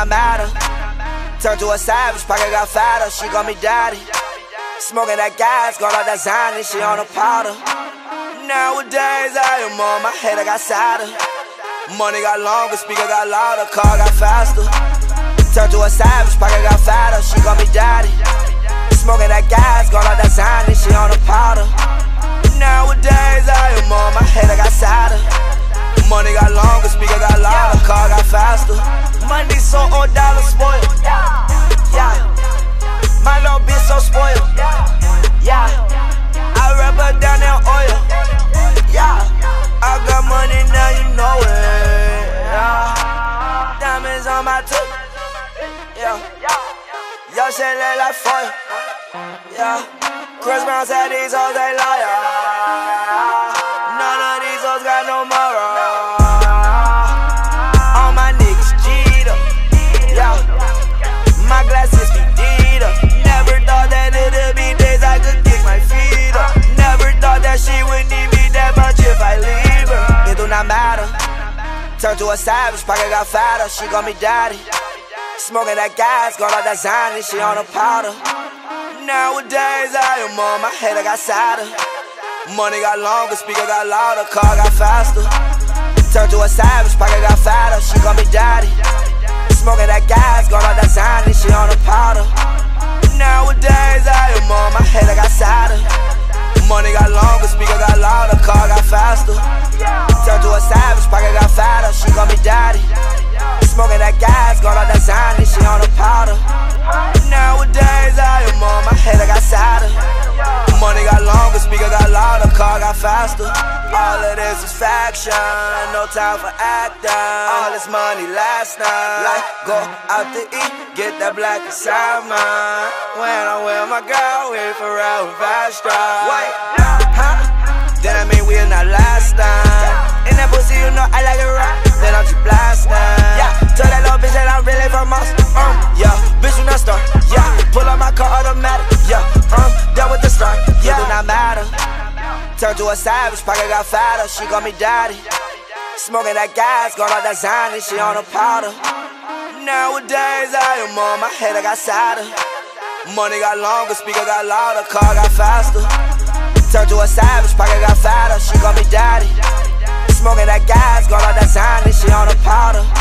Turn to a savage, pocket got fatter, she call me daddy. Smoking that gas, got all that Xanny, she on a powder. Nowadays I am on my head, I got sadder. Money got longer, speaker got louder, car got faster. Turn to a savage, pocket got fatter, she call me daddy. Smoking that gas, got all that Xanny, she on a powder. Nowadays I am on my head, I got sadder. Money got longer, speaker got louder, car got faster. Money so old dollar spoiled. Yeah. My little bitch so spoiled. Yeah. I rub her down in oil. Yeah. I got money now, you know it. Yeah. Diamonds on my tooth. Yeah. Y'all shit look like fire. Yeah. Chris Brown said these hoes ain't loyal. None of these hoes got no moral. A savage, pocket got fatter. She call me daddy. Smoking that gas, got all that Xanny, she on a powder. Nowadays I am on my head, I got sadder. Money got longer, speaker got louder, car got faster. Turn to a savage, pocket got fatter, she call me daddy. Smoking that gas, got all that Xanny, she on a powder. Nowadays I am on my head, I got sadder. Money got longer, speaker faster. Turn to a savage, pocket got fatter, she call me daddy. Smoking that gas, got all that Xanny, she on a powder. Nowadays I am on my head, I got sadder. Money got longer, speaker got louder, car got faster. All of this is faction, no time for acting. All this money last night. Like, go out to eat, get that black and salmon. When I'm with my girl, we for real fast drive. Huh? Know I like it right. Then I'm just blasting. Yeah, tell that little bitch that I'm really from us. Um, yeah, bitch, you not start. Yeah, pull up my car automatic. Yeah, um, done with the start. Yeah, do not matter. Turn to a savage, pocket got fatter. She call me daddy. Smoking that gas, got all that Xanny, she on a powder. Nowadays I am on my head, I got sadder. Money got longer, speaker got louder, car got faster. Turn to a savage, pocket got fatter, she call me daddy. Smoking that gas, got all that Xanny, she on the powder.